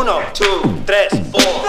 Uno, two, tres, four.